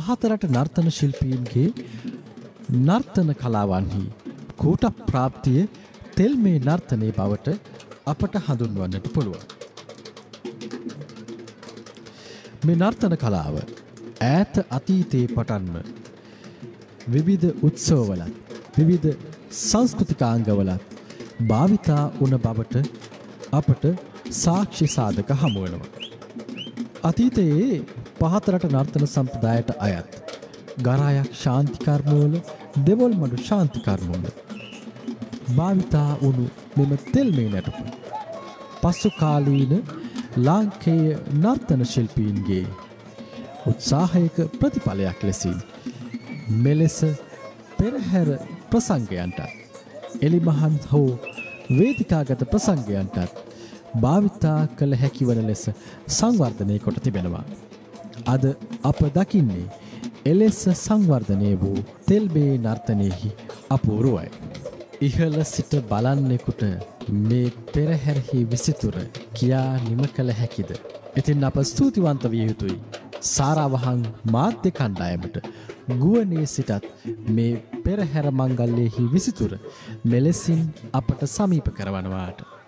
පහතරට නර්තන ශිල්පීන්ගේ නර්තන කලාවන්හි කූට ප්‍රාප්තිය තෙල් මේ නර්තනය බවට අපට හඳුන්වන්නට පුළුවන්. මේ නර්තන කලාව ඈත අතීතයේ පටන්ම විවිධ උත්සවවලත් විවිධ සංස්කෘතිකාංගවලත් භාවිතා වන බවට අපට සාක්ෂි සාධක හමුවනවා. අතීතයේ පහතරට නර්තන සම්ප්‍රදායට අයත් ගරායක් ශාන්තිකර්මෝල දෙවොල් මඩු ශාන්තිකර්මෝල භාවිතා වුණු මෙම තෙල්මේ නැටපු. පස්සු කාලීන ලාංකේය නර්තන ශිල්පීන්ගේ උත්සාහයක ප්‍රතිඵලයක් ලෙසින් මෙලෙස පෙරහැර ප්‍රසංගයන්ටත් එලිමහන් හෝ වේදිකාගත ප්‍රසංගයන්ටත් භාවිතා කළ හැකිවන ලෙස සංවර්ධනය කොට තිබෙනවා. අද අප දකින්නේ එලෙස සංවර්ධනය වූ තෙල්බේ නර්තනයෙහි අපූරුවයි. ඉහළ සිට බලන්නෙකුට මේ පෙරහැරහි විසිතුර කියා නිම කළ හැකිද. ඉතින් අප ස්තුතිවන්ත විය යුතුයි. සාරාවහන් මාධ්‍ය කණ්ඩායමට ගුවනේ සිටත් මේ පෙරහැර මංගල්ලයෙහි විසිතුර මෙලෙසින් අපට සමීප කරවනවාට.